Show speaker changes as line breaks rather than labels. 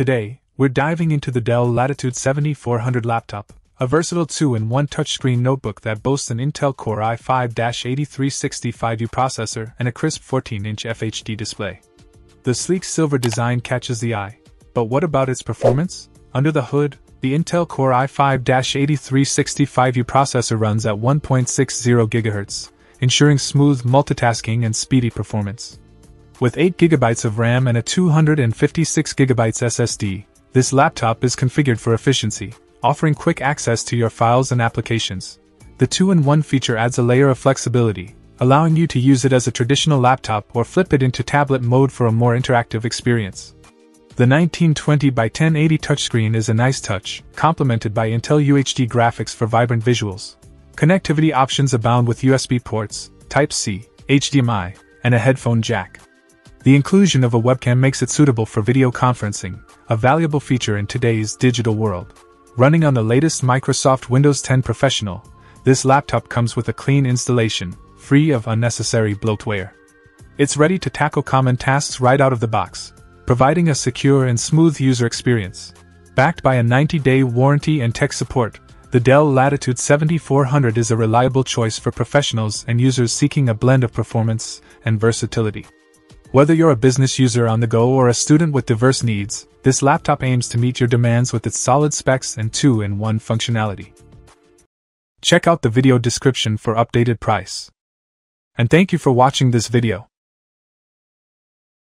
Today, we're diving into the Dell Latitude 7400 laptop, a versatile 2 in 1 touchscreen notebook that boasts an Intel Core i5 8365U processor and a crisp 14 inch FHD display. The sleek silver design catches the eye. But what about its performance? Under the hood, the Intel Core i5 8365U processor runs at 1.60 GHz, ensuring smooth multitasking and speedy performance. With 8GB of RAM and a 256GB SSD, this laptop is configured for efficiency, offering quick access to your files and applications. The 2 in 1 feature adds a layer of flexibility, allowing you to use it as a traditional laptop or flip it into tablet mode for a more interactive experience. The 1920 by 1080 touchscreen is a nice touch, complemented by Intel UHD graphics for vibrant visuals. Connectivity options abound with USB ports, Type-C, HDMI, and a headphone jack. The inclusion of a webcam makes it suitable for video conferencing, a valuable feature in today's digital world. Running on the latest Microsoft Windows 10 Professional, this laptop comes with a clean installation, free of unnecessary bloatware. It's ready to tackle common tasks right out of the box, providing a secure and smooth user experience. Backed by a 90 day warranty and tech support, the Dell Latitude 7400 is a reliable choice for professionals and users seeking a blend of performance and versatility. Whether you're a business user on the go or a student with diverse needs, this laptop aims to meet your demands with its solid specs and 2 in 1 functionality. Check out the video description for updated price. And thank you for watching this video.